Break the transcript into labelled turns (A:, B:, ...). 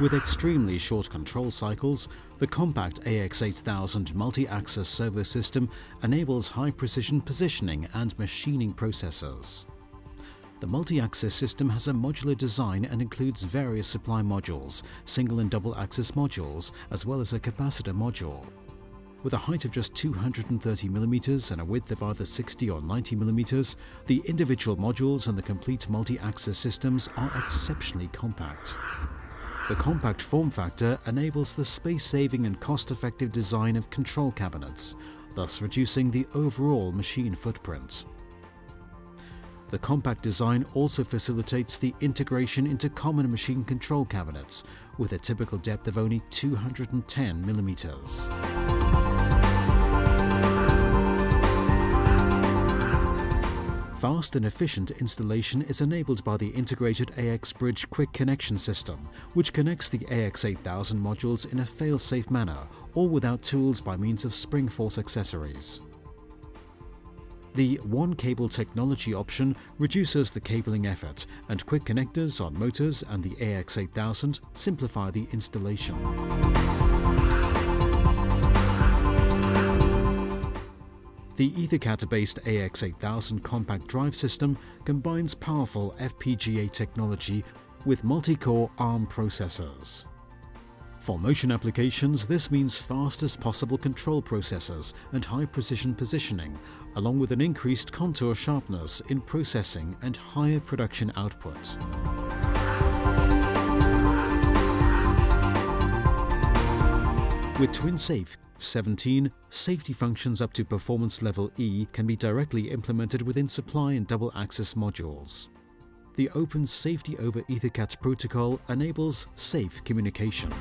A: With extremely short control cycles, the compact AX8000 multi-axis servo system enables high-precision positioning and machining processes. The multi-axis system has a modular design and includes various supply modules, single and double axis modules, as well as a capacitor module. With a height of just 230mm and a width of either 60 or 90mm, the individual modules and the complete multi-axis systems are exceptionally compact. The compact form factor enables the space-saving and cost-effective design of control cabinets, thus reducing the overall machine footprint. The compact design also facilitates the integration into common machine control cabinets with a typical depth of only 210 millimeters. Fast and efficient installation is enabled by the integrated AX Bridge Quick Connection System, which connects the AX8000 modules in a fail-safe manner, all without tools by means of spring force accessories. The One Cable technology option reduces the cabling effort, and quick connectors on motors and the AX8000 simplify the installation. The EtherCAT-based AX8000 compact drive system combines powerful FPGA technology with multi-core ARM processors. For motion applications, this means fastest possible control processors and high-precision positioning, along with an increased contour sharpness in processing and higher production output. With TwinSafe 17, safety functions up to performance level E can be directly implemented within supply and double axis modules. The Open Safety over EtherCAT protocol enables safe communication.